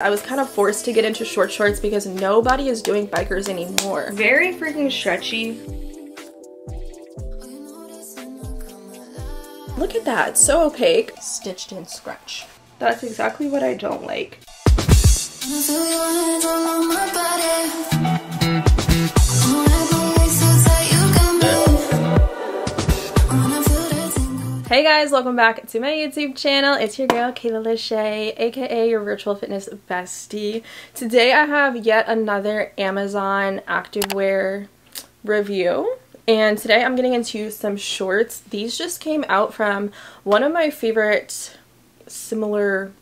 I was kind of forced to get into short shorts because nobody is doing bikers anymore. Very freaking stretchy. Look at that, so opaque. Stitched in scratch. That's exactly what I don't like. Hey guys, welcome back to my YouTube channel. It's your girl Kayla Lashae, aka your virtual fitness bestie. Today I have yet another Amazon activewear review. And today I'm getting into some shorts. These just came out from one of my favorite similar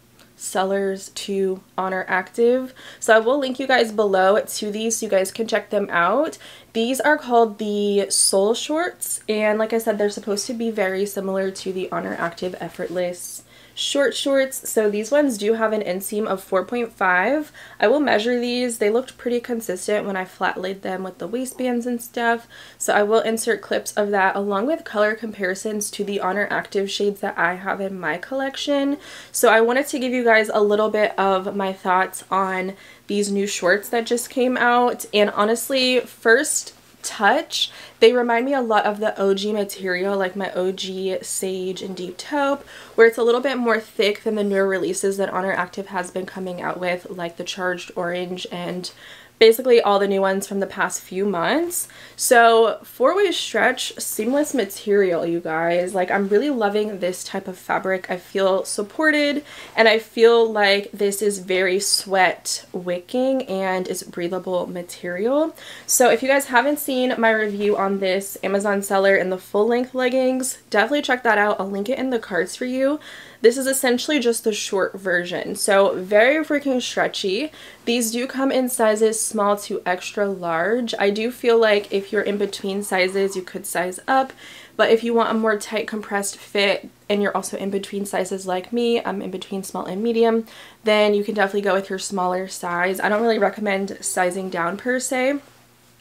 sellers to Oner Active. So I will link you guys below to these so you guys can check them out. These are called the Soul Shorts and like I said they're supposed to be very similar to the Oner Active Effortless short shorts. So these ones do have an inseam of 4.5. I will measure these. They looked pretty consistent when I flat laid them with the waistbands and stuff. So I will insert clips of that along with color comparisons to the Oner Active shades that I have in my collection. So I wanted to give you guys a little bit of my thoughts on these new shorts that just came out. And honestly, first touch. They remind me a lot of the OG material, like my OG Sage and Deep Taupe, where it's a little bit more thick than the newer releases that Oner Active has been coming out with, like the Charged Orange and basically all the new ones from the past few months. So four-way stretch, seamless material, you guys. Like I'm really loving this type of fabric. I feel supported and I feel like this is very sweat wicking and is breathable material. So if you guys haven't seen my review on this Amazon seller in the full length leggings, definitely check that out. I'll link it in the cards for you. This is essentially just the short version. So very freaking stretchy. These do come in sizes small to extra large. I do feel like if you're in between sizes, you could size up. But if you want a more tight compressed fit and you're also in between sizes like me, I'm in between small and medium, then you can definitely go with your smaller size. I don't really recommend sizing down per se,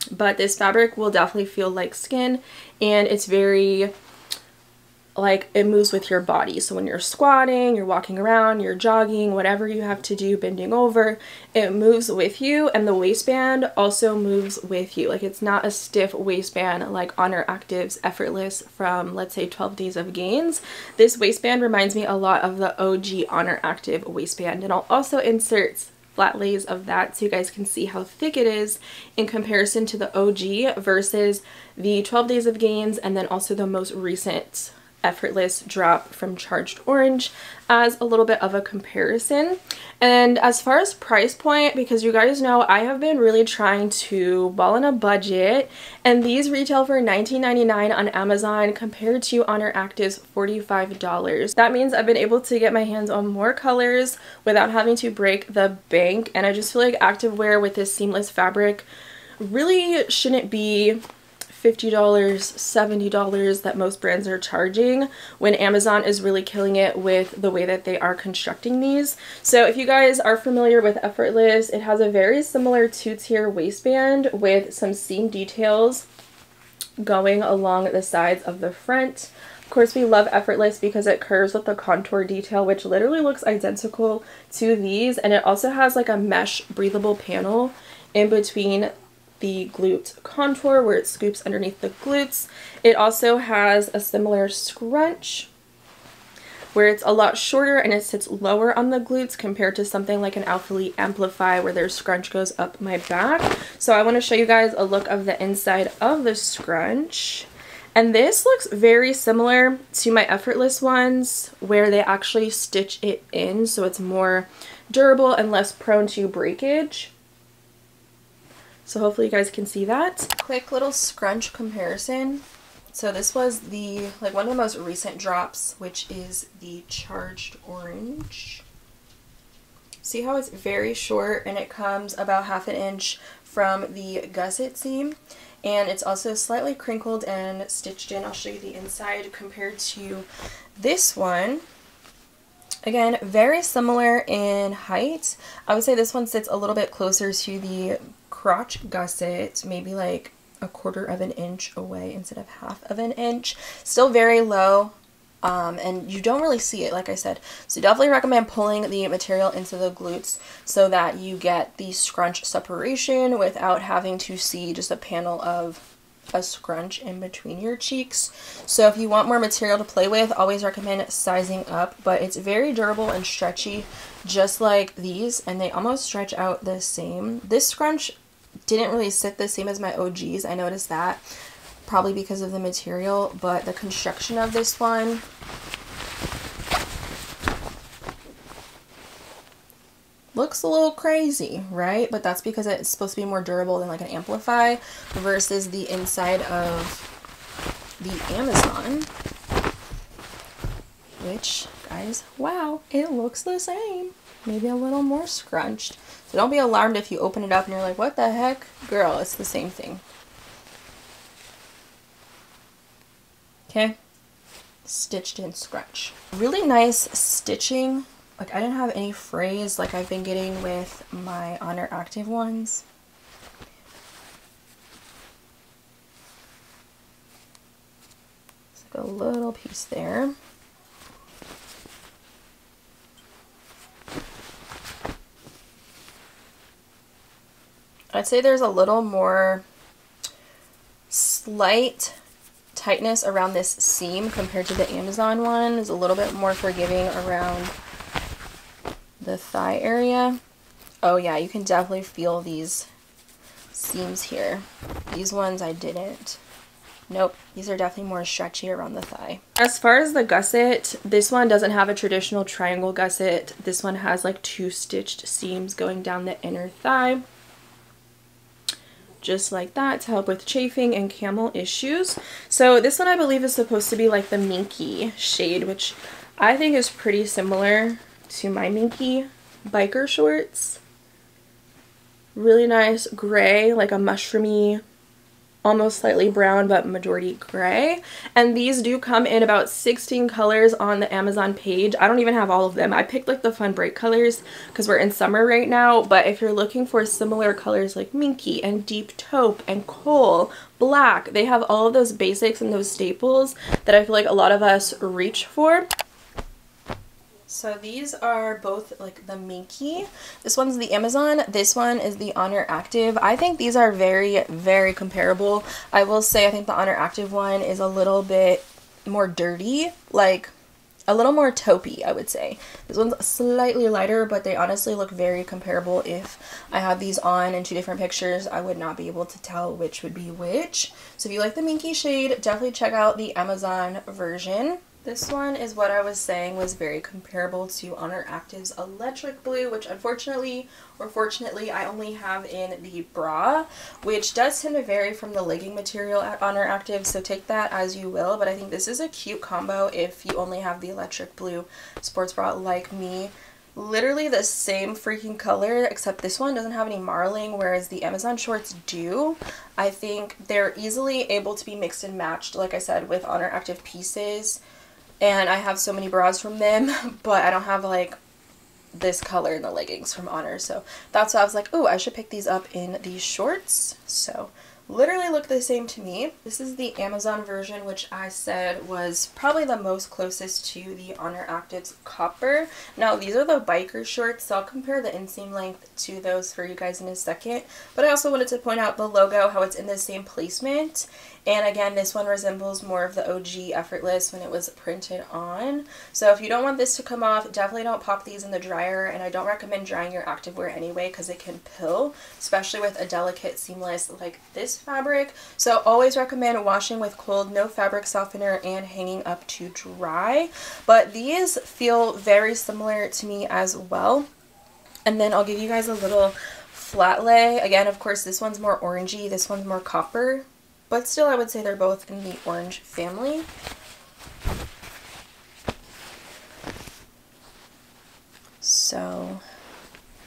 but this fabric will definitely feel like skin and it's very like it moves with your body. So when you're squatting, you're walking around, you're jogging, whatever you have to do, bending over, it moves with you and the waistband also moves with you. Like it's not a stiff waistband like Oner Active's Effortless from let's say 12 Days of Gains. This waistband reminds me a lot of the OG Oner Active waistband and I'll also insert flat lays of that so you guys can see how thick it is in comparison to the OG versus the 12 Days of Gains and then also the most recent effortless drop from Charged Orange as a little bit of a comparison. And as far as price point, because you guys know I have been really trying to ball in a budget and these retail for $19.99 on Amazon compared to Oner Active's $45. That means I've been able to get my hands on more colors without having to break the bank and I just feel like activewear with this seamless fabric really shouldn't be $50, $70 that most brands are charging when Amazon is really killing it with the way that they are constructing these. So if you guys are familiar with Effortless, it has a very similar two-tier waistband with some seam details going along the sides of the front. Of course, we love Effortless because it curves with the contour detail, which literally looks identical to these. And it also has like a mesh breathable panel in between the glute contour where it scoops underneath the glutes. It also has a similar scrunch where it's a lot shorter and it sits lower on the glutes compared to something like an Alphalete Amplify where their scrunch goes up my back. So I want to show you guys a look of the inside of the scrunch. And this looks very similar to my Effortless ones where they actually stitch it in so it's more durable and less prone to breakage. So hopefully you guys can see that. Quick little scrunch comparison. So this was the, like one of the most recent drops, which is the Charged Orange. See how it's very short and it comes about half an inch from the gusset seam. And it's also slightly crinkled and stitched in. I'll show you the inside compared to this one. Again, very similar in height. I would say this one sits a little bit closer to the crotch gusset, maybe like a quarter of an inch away instead of half of an inch. Still very low um, and you don't really see it like I said so definitely recommend pulling the material into the glutes so that you get the scrunch separation without having to see just a panel of a scrunch in between your cheeks. So if you want more material to play with, always recommend sizing up, but it's very durable and stretchy, just like these, and they almost stretch out the same. This scrunch didn't really sit the same as my OGs, I noticed that, probably because of the material, but the construction of this one looks a little crazy, right? But that's because it's supposed to be more durable than like an Amplify versus the inside of the Amazon. Which, guys, wow, it looks the same. Maybe a little more scrunched. So don't be alarmed if you open it up and you're like, what the heck? Girl, it's the same thing. Okay? Stitched in scrunch. Really nice stitching like I didn't have any frays like I've been getting with my Honor Active ones. It's like a little piece there. I'd say there's a little more slight tightness around this seam compared to the Amazon one. It's a little bit more forgiving around the thigh area. Oh yeah, you can definitely feel these seams here. These ones I didn't. Nope, these are definitely more stretchy around the thigh. As far as the gusset, this one doesn't have a traditional triangle gusset. This one has like two stitched seams going down the inner thigh. Just like that to help with chafing and camel issues. So this one I believe is supposed to be like the minky shade, which I think is pretty similar to my Minky biker shorts. Really nice gray, like a mushroomy, almost slightly brown, but majority gray. And these do come in about 16 colors on the Amazon page. I don't even have all of them. I picked like the fun bright colors because we're in summer right now. But if you're looking for similar colors like Minky and Deep Taupe and Coal, Black, they have all of those basics and those staples that I feel like a lot of us reach for. So these are both like the Minky. This one's the Amazon. This one is the Oner Active. I think these are very, very comparable. I will say I think the Oner Active one is a little bit more dirty. Like a little more taupey, I would say. This one's slightly lighter, but they honestly look very comparable. If I had these on in two different pictures, I would not be able to tell which would be which. So if you like the Minky shade, definitely check out the Amazon version. This one is what I was saying was very comparable to Oner Active's Electric Blue, which unfortunately or fortunately I only have in the bra, which does tend to vary from the legging material at Oner Active, so take that as you will, but I think this is a cute combo if you only have the Electric Blue sports bra like me. Literally the same freaking color, except this one doesn't have any marling, whereas the Amazon shorts do. I think they're easily able to be mixed and matched, like I said, with Oner Active pieces and I have so many bras from them, but I don't have like this color in the leggings from Oner. So that's why I was like, oh, I should pick these up in these shorts. So literally look the same to me. This is the Amazon version, which I said was probably the most closest to the Oner Active's copper. Now, these are the biker shorts, so I'll compare the inseam length to those for you guys in a second. But I also wanted to point out the logo, how it's in the same placement. And again, this one resembles more of the OG Effortless when it was printed on. So if you don't want this to come off, definitely don't pop these in the dryer. And I don't recommend drying your activewear anyway because it can pill, especially with a delicate seamless like this fabric. So always recommend washing with cold, no fabric softener, and hanging up to dry. But these feel very similar to me as well. And then I'll give you guys a little flat lay. Again, of course, this one's more orangey, this one's more copper. But still, I would say they're both in the orange family. So,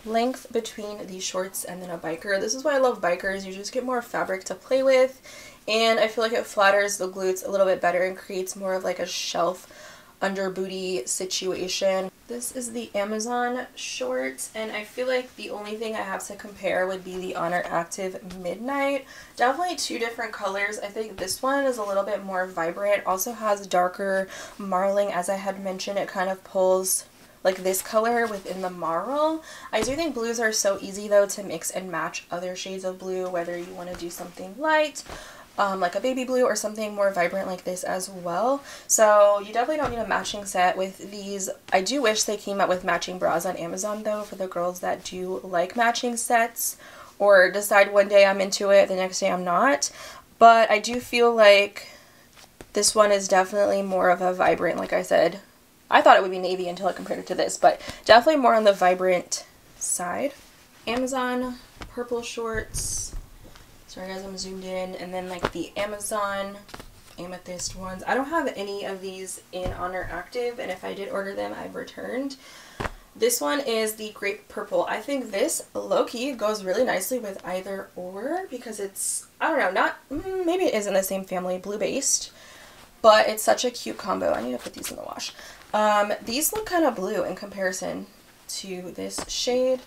length between these shorts and then a biker. This is why I love bikers. You just get more fabric to play with. And I feel like it flatters the glutes a little bit better and creates more of like a shelf under booty situation. This is the Amazon shorts, and I feel like the only thing I have to compare would be the Oner Active Midnight. Definitely two different colors. I think this one is a little bit more vibrant. Also has darker marling. As I had mentioned, it kind of pulls like this color within the marl. I do think blues are so easy though to mix and match other shades of blue, whether you want to do something light um, like a baby blue or something more vibrant like this as well. So you definitely don't need a matching set with these. I do wish they came out with matching bras on Amazon though for the girls that do like matching sets or decide one day I'm into it, the next day I'm not. But I do feel like this one is definitely more of a vibrant, like I said. I thought it would be navy until I compared it to this, but definitely more on the vibrant side. Amazon purple shorts Sorry guys, I'm zoomed in. And then like the Amazon amethyst ones. I don't have any of these in Oner Active, and if I did order them, I've returned. This one is the grape purple. I think this low-key goes really nicely with either or because it's, I don't know, not, mm, maybe it is in the same family, blue-based, but it's such a cute combo. I need to put these in the wash. Um, these look kind of blue in comparison to this shade.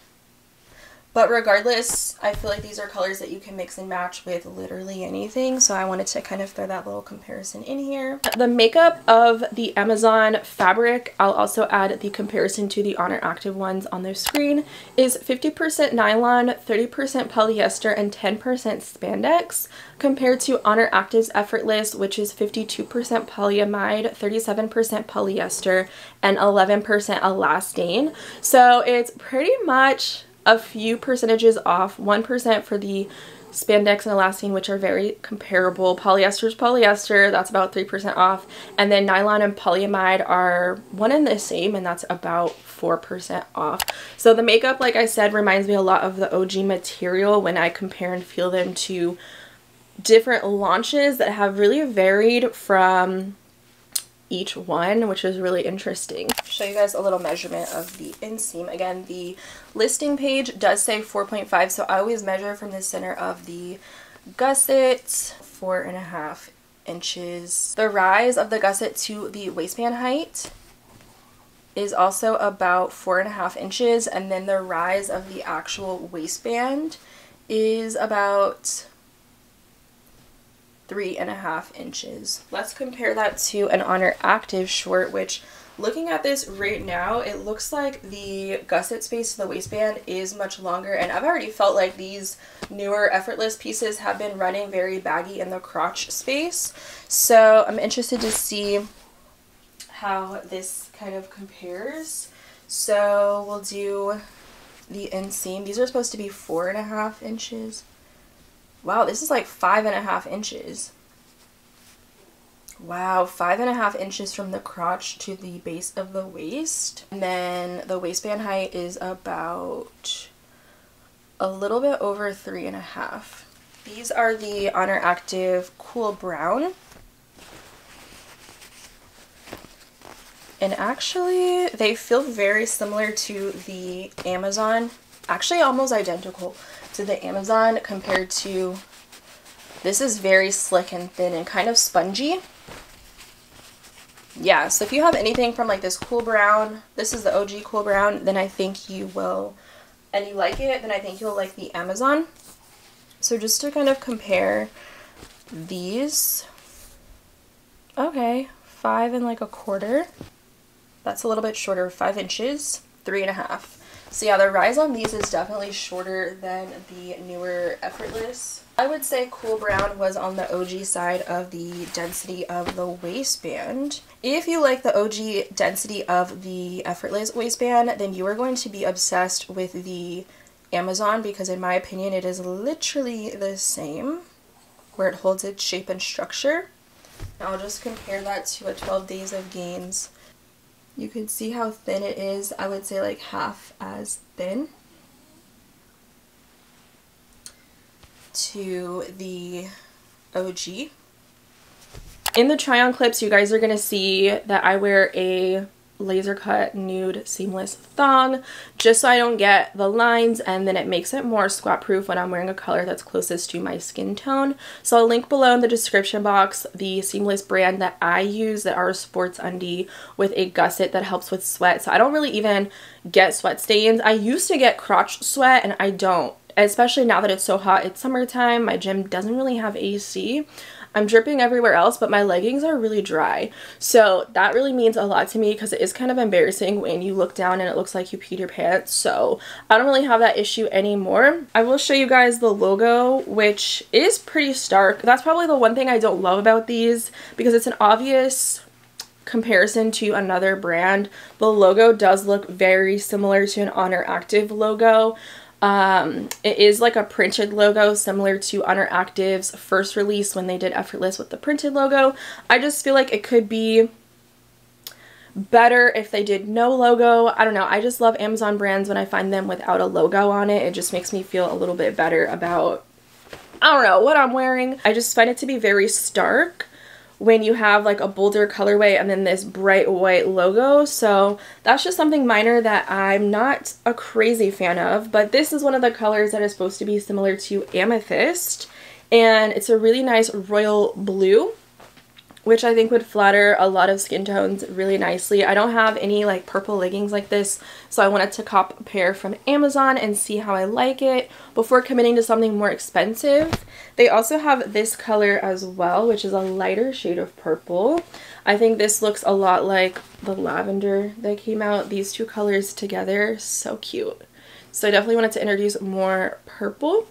But regardless, I feel like these are colors that you can mix and match with literally anything. So I wanted to kind of throw that little comparison in here. The makeup of the Amazon fabric, I'll also add the comparison to the Oner Active ones on the screen, is 50% nylon, 30% polyester, and 10% spandex compared to Oner Active's Effortless, which is 52% polyamide, 37% polyester, and 11% elastane. So it's pretty much a few percentages off, 1% for the spandex and elastane, which are very comparable. Polyester is polyester, that's about 3% off. And then nylon and polyamide are one and the same, and that's about 4% off. So the makeup, like I said, reminds me a lot of the OG material when I compare and feel them to different launches that have really varied from each one, which is really interesting. Show you guys a little measurement of the inseam. Again, the listing page does say 4.5, so I always measure from the center of the gusset, four and a half inches. The rise of the gusset to the waistband height is also about four and a half inches, and then the rise of the actual waistband is about three and a half inches. Let's compare that to an Oner Active short, which looking at this right now, it looks like the gusset space to the waistband is much longer. And I've already felt like these newer effortless pieces have been running very baggy in the crotch space. So I'm interested to see how this kind of compares. So we'll do the inseam. These are supposed to be four and a half inches. Wow, this is like five and a half inches. Wow, five and a half inches from the crotch to the base of the waist. And then the waistband height is about a little bit over three and a half. These are the Oner Active Cool Brown. And actually, they feel very similar to the Amazon. Actually, almost identical to the Amazon compared to this is very slick and thin and kind of spongy. Yeah, so if you have anything from like this cool brown, this is the OG cool brown, then I think you will, and you like it, then I think you'll like the Amazon. So just to kind of compare these, okay, five and like a quarter. That's a little bit shorter, five inches, three and a half. So yeah, the rise on these is definitely shorter than the newer Effortless. I would say Cool Brown was on the OG side of the density of the waistband. If you like the OG density of the Effortless waistband, then you are going to be obsessed with the Amazon because in my opinion it is literally the same where it holds its shape and structure. I'll just compare that to a 12 Days of Gains you can see how thin it is. I would say like half as thin to the OG. In the try on clips, you guys are going to see that I wear a laser cut nude seamless thong just so I don't get the lines and then it makes it more squat proof when I'm wearing a color that's closest to my skin tone. So I'll link below in the description box the seamless brand that I use that are sports undie with a gusset that helps with sweat. So I don't really even get sweat stains. I used to get crotch sweat and I don't especially now that it's so hot. It's summertime. My gym doesn't really have AC. I'm dripping everywhere else, but my leggings are really dry. So that really means a lot to me because it is kind of embarrassing when you look down and it looks like you peed your pants. So I don't really have that issue anymore. I will show you guys the logo, which is pretty stark. That's probably the one thing I don't love about these because it's an obvious comparison to another brand. The logo does look very similar to an Oner Active logo, um, it is like a printed logo similar to Oner Active's first release when they did Effortless with the printed logo. I just feel like it could be better if they did no logo. I don't know. I just love Amazon brands when I find them without a logo on it. It just makes me feel a little bit better about, I don't know, what I'm wearing. I just find it to be very stark when you have like a bolder colorway and then this bright white logo. So that's just something minor that I'm not a crazy fan of. But this is one of the colors that is supposed to be similar to amethyst. And it's a really nice royal blue which I think would flatter a lot of skin tones really nicely. I don't have any like purple leggings like this, so I wanted to cop a pair from Amazon and see how I like it before committing to something more expensive. They also have this color as well, which is a lighter shade of purple. I think this looks a lot like the lavender that came out. These two colors together, so cute. So I definitely wanted to introduce more purple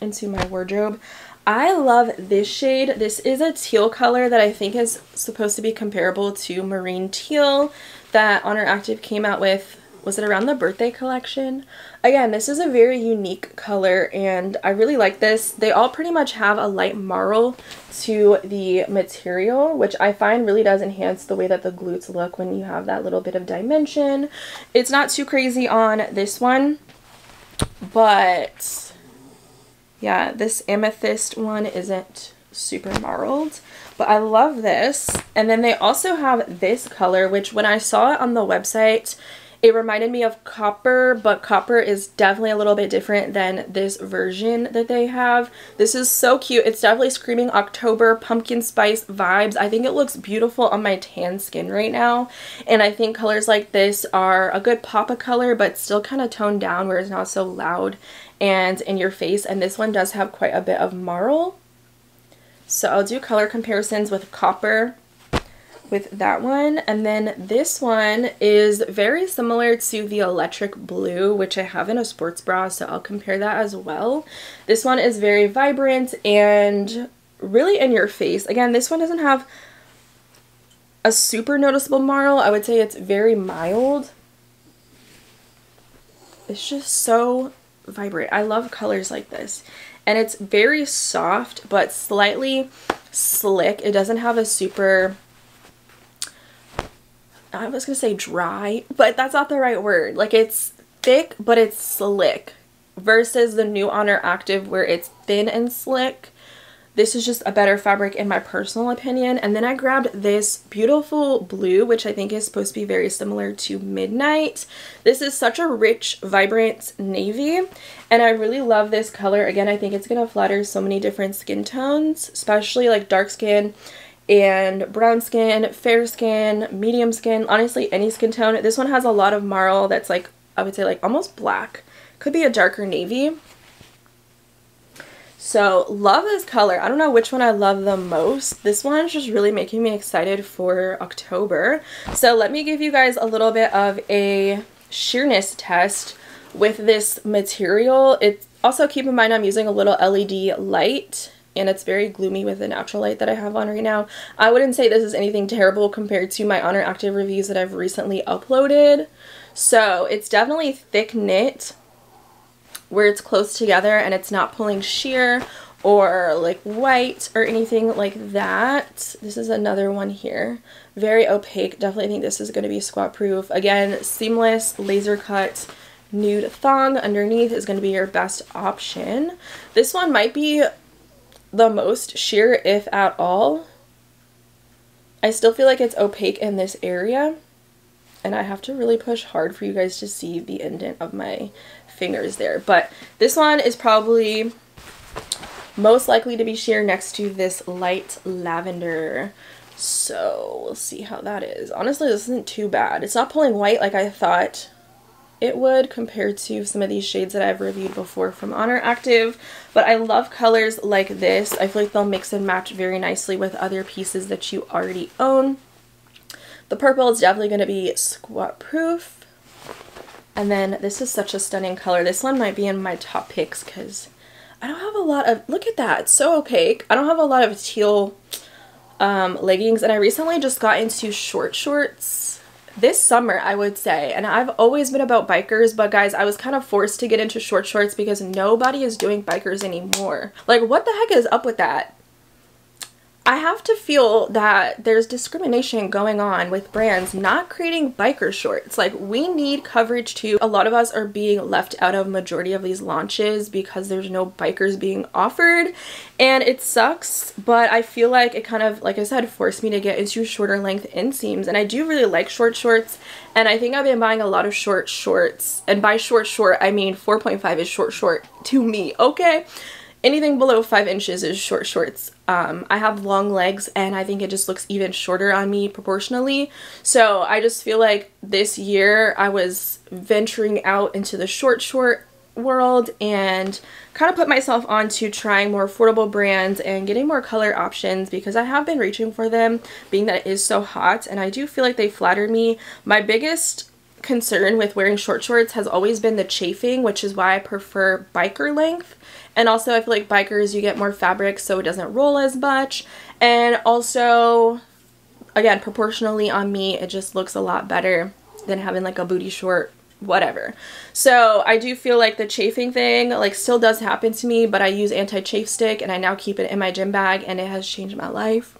into my wardrobe. I love this shade. This is a teal color that I think is supposed to be comparable to Marine Teal that Oner Active came out with. Was it around the birthday collection? Again, this is a very unique color and I really like this. They all pretty much have a light marl to the material, which I find really does enhance the way that the glutes look when you have that little bit of dimension. It's not too crazy on this one, but yeah, this amethyst one isn't super marled, but I love this. And then they also have this color, which when I saw it on the website, it reminded me of copper, but copper is definitely a little bit different than this version that they have. This is so cute. It's definitely screaming October pumpkin spice vibes. I think it looks beautiful on my tan skin right now. And I think colors like this are a good pop of color, but still kind of toned down where it's not so loud and in your face. And this one does have quite a bit of marl. So I'll do color comparisons with copper with that one. And then this one is very similar to the electric blue, which I have in a sports bra, so I'll compare that as well. This one is very vibrant and really in your face. Again, this one doesn't have a super noticeable marl. I would say it's very mild. It's just so vibrant. I love colors like this. And it's very soft, but slightly slick. It doesn't have a super, I was going to say dry, but that's not the right word. Like it's thick, but it's slick versus the new Oner Active where it's thin and slick. This is just a better fabric in my personal opinion. And then I grabbed this beautiful blue, which I think is supposed to be very similar to Midnight. This is such a rich, vibrant navy. And I really love this color. Again, I think it's going to flatter so many different skin tones, especially like dark skin and brown skin, fair skin, medium skin, honestly any skin tone. This one has a lot of marl that's like, I would say like almost black. Could be a darker navy. So love this color. I don't know which one I love the most. This one is just really making me excited for October. So let me give you guys a little bit of a sheerness test with this material. It's also keep in mind I'm using a little LED light and it's very gloomy with the natural light that I have on right now. I wouldn't say this is anything terrible compared to my Oner Active reviews that I've recently uploaded. So it's definitely thick knit where it's close together and it's not pulling sheer or like white or anything like that. This is another one here. Very opaque. Definitely think this is going to be squat proof. Again, seamless laser cut nude thong underneath is going to be your best option. This one might be the most sheer if at all. I still feel like it's opaque in this area. and I have to really push hard for you guys to see the indent of my fingers there. But this one is probably most likely to be sheer next to this light lavender. So we'll see how that is. Honestly, this isn't too bad. It's not pulling white like I thought it would compared to some of these shades that I've reviewed before from Oner Active. But I love colors like this. I feel like they'll mix and match very nicely with other pieces that you already own. The purple is definitely going to be squat proof. And then this is such a stunning color. This one might be in my top picks because I don't have a lot of, look at that, it's so opaque. I don't have a lot of teal um, leggings and I recently just got into short shorts this summer I would say and I've always been about bikers but guys I was kind of forced to get into short shorts because nobody is doing bikers anymore like what the heck is up with that I have to feel that there's discrimination going on with brands not creating biker shorts. Like we need coverage too. A lot of us are being left out of majority of these launches because there's no bikers being offered and it sucks but I feel like it kind of like I said forced me to get into shorter length inseams and I do really like short shorts and I think I've been buying a lot of short shorts and by short short I mean 4.5 is short short to me okay anything below five inches is short shorts. Um, I have long legs and I think it just looks even shorter on me proportionally. So I just feel like this year I was venturing out into the short short world and kind of put myself onto trying more affordable brands and getting more color options because I have been reaching for them being that it is so hot and I do feel like they flatter me. My biggest concern with wearing short shorts has always been the chafing which is why I prefer biker length and also I feel like bikers, you get more fabric so it doesn't roll as much. And also, again, proportionally on me, it just looks a lot better than having like a booty short whatever. So I do feel like the chafing thing like still does happen to me, but I use anti-chafe stick and I now keep it in my gym bag and it has changed my life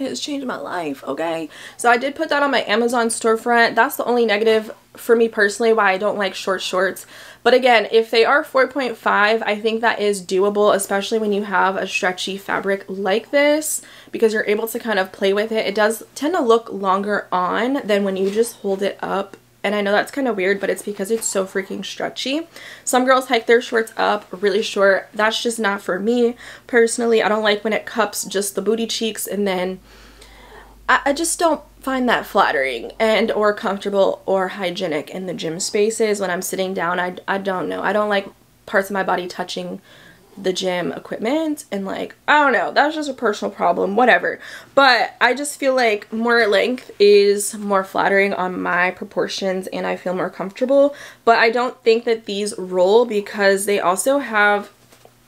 it has changed my life okay? So i did put that on my amazon storefront. That's the only negative for me personally why i don't like short shorts. But again if they are 4.5 i think that is doable especially when you have a stretchy fabric like this because you're able to kind of play with it. It does tend to look longer on than when you just hold it up and I know that's kind of weird, but it's because it's so freaking stretchy. Some girls hike their shorts up really short. That's just not for me. Personally, I don't like when it cups just the booty cheeks and then I, I just don't find that flattering and or comfortable or hygienic in the gym spaces when I'm sitting down. I, I don't know. I don't like parts of my body touching the gym equipment and like I don't know that's just a personal problem whatever. But I just feel like more length is more flattering on my proportions and I feel more comfortable. But I don't think that these roll because they also have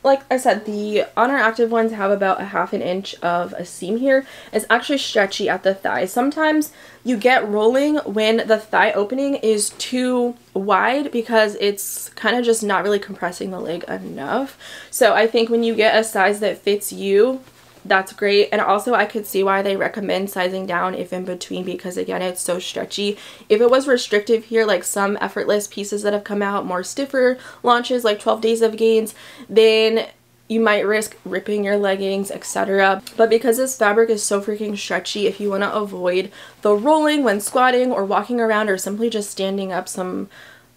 like I said, the Oner Active ones have about a half an inch of a seam here. It's actually stretchy at the thigh. Sometimes you get rolling when the thigh opening is too wide because it's kind of just not really compressing the leg enough. So I think when you get a size that fits you, that's great. And also I could see why they recommend sizing down if in between because again it's so stretchy. If it was restrictive here like some effortless pieces that have come out more stiffer launches like 12 days of gains then you might risk ripping your leggings etc but because this fabric is so freaking stretchy if you want to avoid the rolling when squatting or walking around or simply just standing up some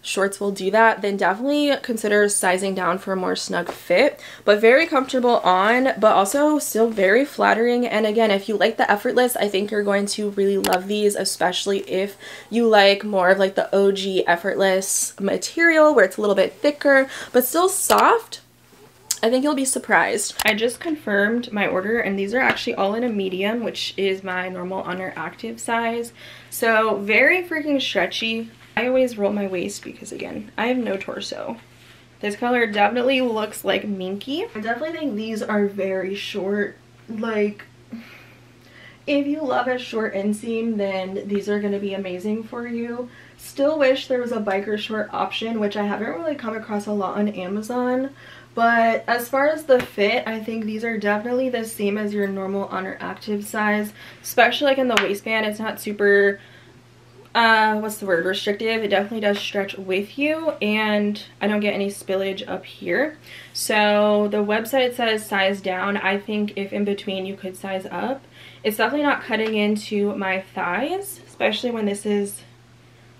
shorts will do that, then definitely consider sizing down for a more snug fit. But very comfortable on, but also still very flattering. And again, if you like the effortless, I think you're going to really love these, especially if you like more of like the OG effortless material where it's a little bit thicker, but still soft. I think you'll be surprised. I just confirmed my order and these are actually all in a medium, which is my normal Oner Active size. So very freaking stretchy. I always roll my waist because again, I have no torso. This color definitely looks like minky. I definitely think these are very short. Like, if you love a short inseam, then these are going to be amazing for you. Still wish there was a biker short option, which I haven't really come across a lot on Amazon. But as far as the fit, I think these are definitely the same as your normal Oner Active size. Especially like in the waistband, it's not super uh, what's the word, restrictive. It definitely does stretch with you and I don't get any spillage up here. So the website says size down. I think if in between you could size up. It's definitely not cutting into my thighs especially when this is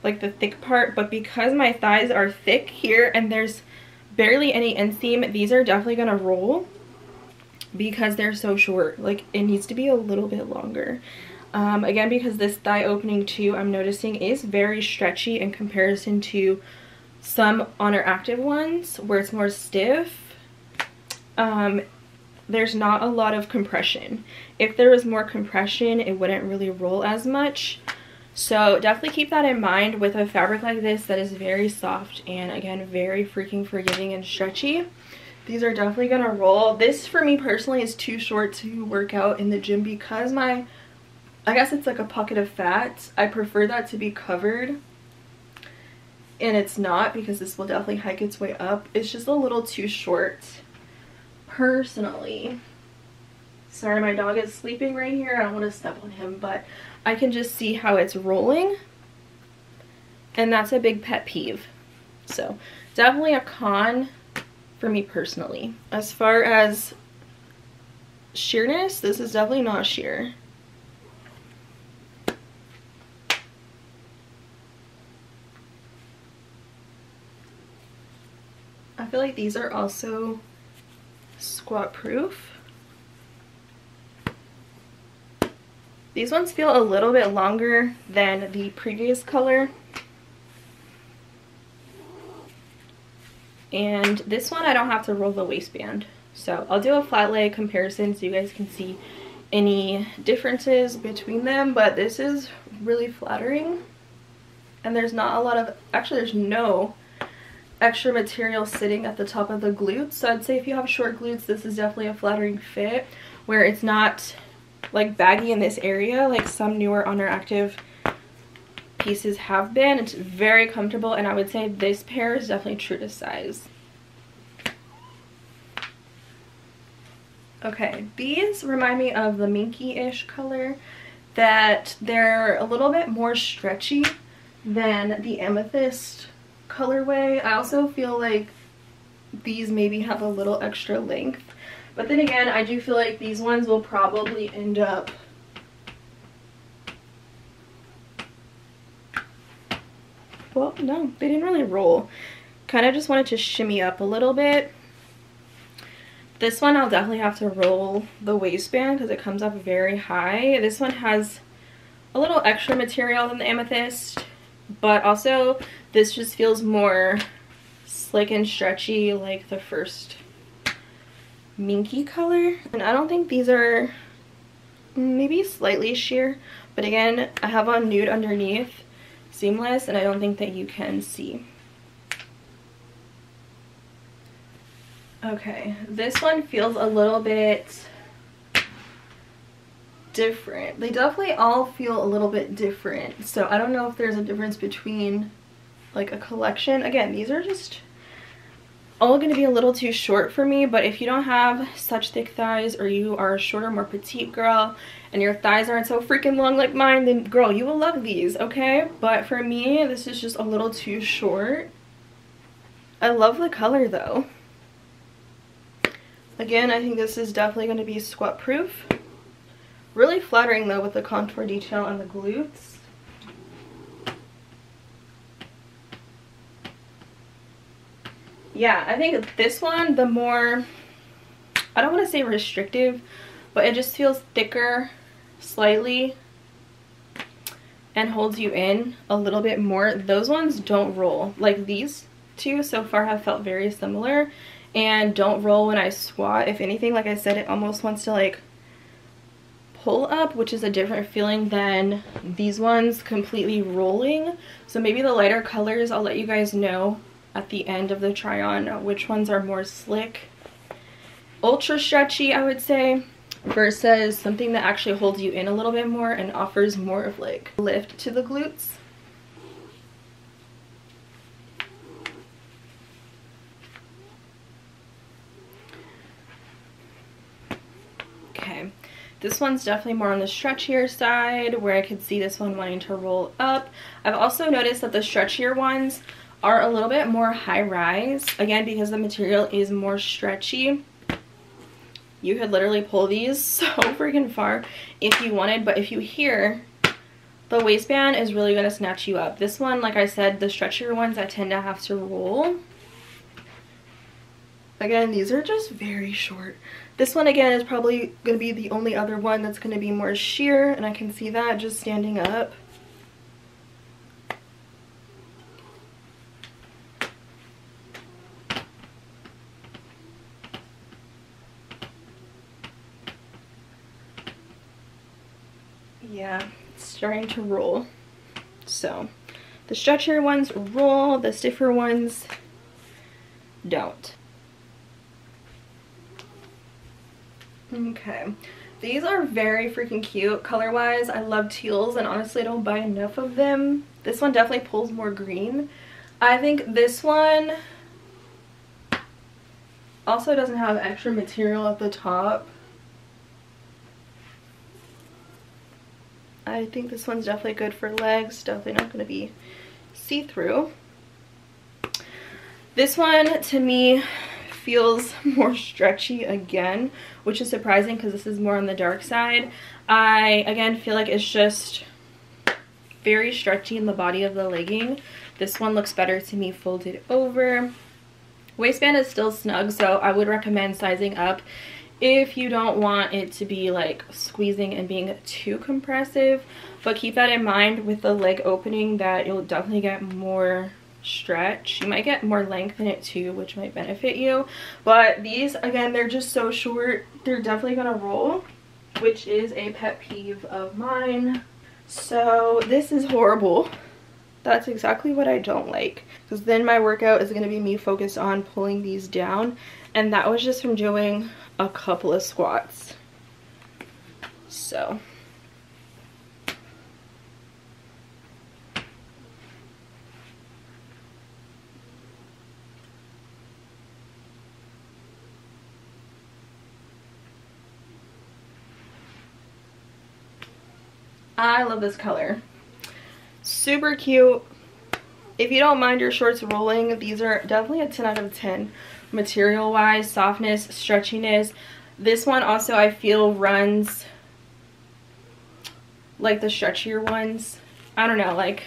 like the thick part. But because my thighs are thick here and there's barely any inseam, these are definitely going to roll because they're so short. Like it needs to be a little bit longer. Um, again, because this thigh opening too, I'm noticing is very stretchy in comparison to some Oner Active ones where it's more stiff. Um, there's not a lot of compression. If there was more compression, it wouldn't really roll as much. So definitely keep that in mind with a fabric like this that is very soft and again, very freaking forgiving and stretchy. These are definitely gonna roll. This for me personally is too short to work out in the gym because my, I guess it's like a pocket of fat. I prefer that to be covered and it's not because this will definitely hike its way up. It's just a little too short personally. Sorry, my dog is sleeping right here. I don't want to step on him, but I can just see how it's rolling. And that's a big pet peeve. So definitely a con for me personally. As far as sheerness, this is definitely not sheer. I feel like these are also squat proof. These ones feel a little bit longer than the previous color. And this one I don't have to roll the waistband. So I'll do a flat lay comparison so you guys can see any differences between them. But this is really flattering. And there's not a lot of, actually there's no extra material sitting at the top of the glutes. So I'd say if you have short glutes, this is definitely a flattering fit where it's not like baggy in this area like some newer Oner Active pieces have been. It's very comfortable and I would say this pair is definitely true to size. Okay, these remind me of the minky-ish color that they're a little bit more stretchy than the amethyst colorway. I also feel like these maybe have a little extra length. But then again, I do feel like these ones will probably end up well, no, they didn't really roll. Kind of just wanted to shimmy up a little bit. This one I'll definitely have to roll the waistband because it comes up very high. This one has a little extra material than the amethyst, but also this just feels more slick and stretchy like the first minky color. And I don't think these are mm, maybe slightly sheer, but again, I have on nude underneath, seamless, and I don't think that you can see. Okay, this one feels a little bit different. They definitely all feel a little bit different. So I don't know if there's a difference between like a collection. Again, these are just all going to be a little too short for me but if you don't have such thick thighs or you are a shorter more petite girl and your thighs aren't so freaking long like mine then girl you will love these okay? But for me this is just a little too short. I love the color though. Again i think this is definitely going to be squat proof. Really flattering though with the contour detail on the glutes yeah, I think this one, the more, I don't want to say restrictive, but it just feels thicker slightly and holds you in a little bit more. Those ones don't roll. Like these two so far have felt very similar and don't roll when I squat. If anything, like I said, it almost wants to like pull up, which is a different feeling than these ones completely rolling. So maybe the lighter colors, I'll let you guys know at the end of the try on which ones are more slick ultra stretchy I would say versus something that actually holds you in a little bit more and offers more of like lift to the glutes okay this one's definitely more on the stretchier side where I could see this one wanting to roll up. I've also noticed that the stretchier ones are a little bit more high rise again because the material is more stretchy you could literally pull these so freaking far if you wanted but if you hear the waistband is really going to snatch you up. This one, like I said, the stretchier ones I tend to have to roll. Again, these are just very short. This one, again, is probably going to be the only other one that's going to be more sheer, and I can see that just standing up. Yeah, it's starting to roll. So, the stretchier ones roll, the stiffer ones don't. Okay. These are very freaking cute color-wise. I love teals and honestly I don't buy enough of them. This one definitely pulls more green. I think this one also doesn't have extra material at the top. I think this one's definitely good for legs. Definitely not going to be see-through. This one, to me, feels more stretchy again, which is surprising because this is more on the dark side. I, again, feel like it's just very stretchy in the body of the legging. This one looks better to me folded over. Waistband is still snug, so I would recommend sizing up if you don't want it to be like squeezing and being too compressive. But keep that in mind with the leg opening that you'll definitely get more stretch. You might get more length in it too, which might benefit you. But these, again, they're just so short. They're definitely to roll, which is a pet peeve of mine. So this is horrible. That's exactly what I don't like. Because then my workout is going to be me focused on pulling these down. And that was just from doing a couple of squats. So I love this color. Super cute. If you don't mind your shorts rolling, these are definitely a 10 out of 10 material wise, softness, stretchiness. This one also I feel runs like the stretchier ones. I don't know, like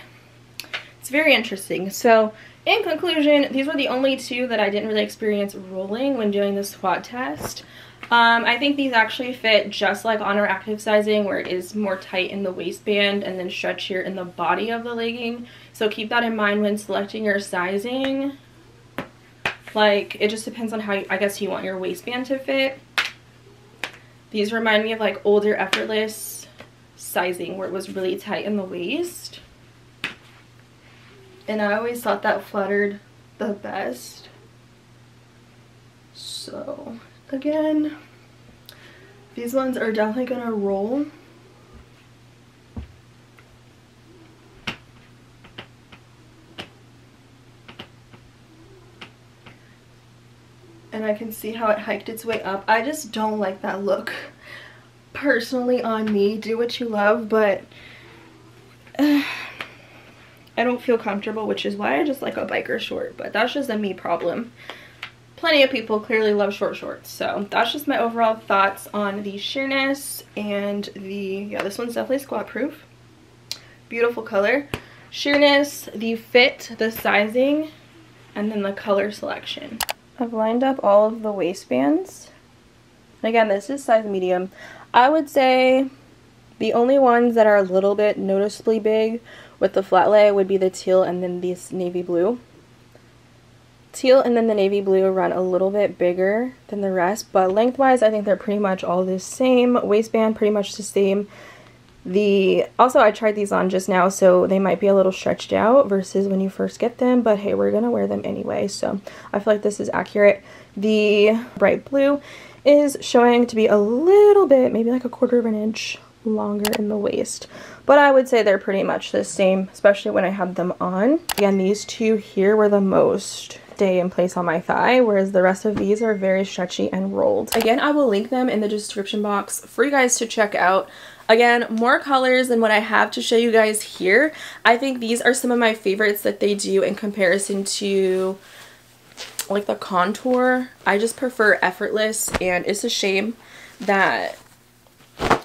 it's very interesting. So in conclusion, these were the only two that I didn't really experience rolling when doing the squat test. Um, I think these actually fit just like Oner Active sizing where it is more tight in the waistband and then stretchier in the body of the legging. So keep that in mind when selecting your sizing. Like, it just depends on how, you, I guess, you want your waistband to fit. These remind me of like older effortless sizing where it was really tight in the waist. And I always thought that fluttered the best. So again. These ones are definitely going to roll. And I can see how it hiked its way up. I just don't like that look personally on me. Do what you love, but uh, I don't feel comfortable, which is why I just like a biker short. But that's just a me problem plenty of people clearly love short shorts. So that's just my overall thoughts on the sheerness and the, yeah, this one's definitely squat proof. Beautiful color. Sheerness, the fit, the sizing, and then the color selection. I've lined up all of the waistbands. And again, this is size medium. I would say the only ones that are a little bit noticeably big with the flat lay would be the teal and then this navy blue teal and then the navy blue run a little bit bigger than the rest. But lengthwise I think they're pretty much all the same. Waistband pretty much the same. The also I tried these on just now so they might be a little stretched out versus when you first get them but hey we're gonna wear them anyway so I feel like this is accurate. The bright blue is showing to be a little bit maybe like a quarter of an inch longer in the waist but I would say they're pretty much the same especially when I had them on. Again these two here were the most stay in place on my thigh, whereas the rest of these are very stretchy and rolled. Again, I will link them in the description box for you guys to check out. Again, more colors than what I have to show you guys here. I think these are some of my favorites that they do in comparison to like the contour. I just prefer effortless and it's a shame that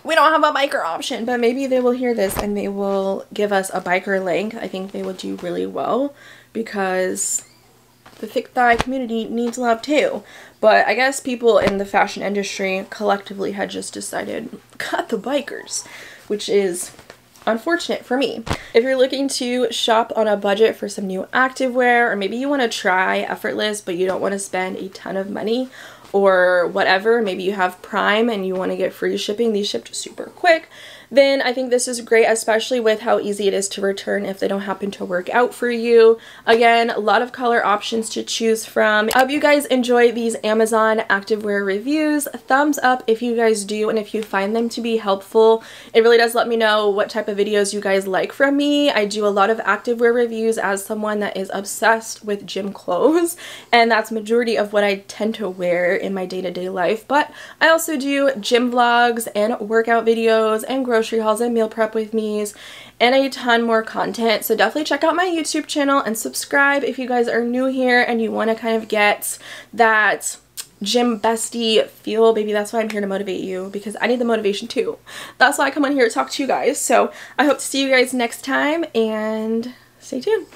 we don't have a biker option, but maybe they will hear this and they will give us a biker length. I think they would do really well because the thick thigh community needs love too. But I guess people in the fashion industry collectively had just decided, cut the bikers, which is unfortunate for me. If you're looking to shop on a budget for some new activewear, or maybe you want to try effortless but you don't want to spend a ton of money or whatever, maybe you have Prime and you want to get free shipping, these shipped super quick, then I think this is great, especially with how easy it is to return if they don't happen to work out for you. Again, a lot of color options to choose from. I hope you guys enjoy these Amazon activewear reviews. Thumbs up if you guys do and if you find them to be helpful. It really does let me know what type of videos you guys like from me. I do a lot of activewear reviews as someone that is obsessed with gym clothes and that's majority of what I tend to wear in my day-to-day -day life. But I also do gym vlogs and workout videos and grocery grocery hauls and meal prep with me's and a ton more content. So definitely check out my YouTube channel and subscribe if you guys are new here and you want to kind of get that gym bestie feel. Baby, that's why I'm here to motivate you because I need the motivation too. That's why I come on here to talk to you guys. So I hope to see you guys next time and stay tuned.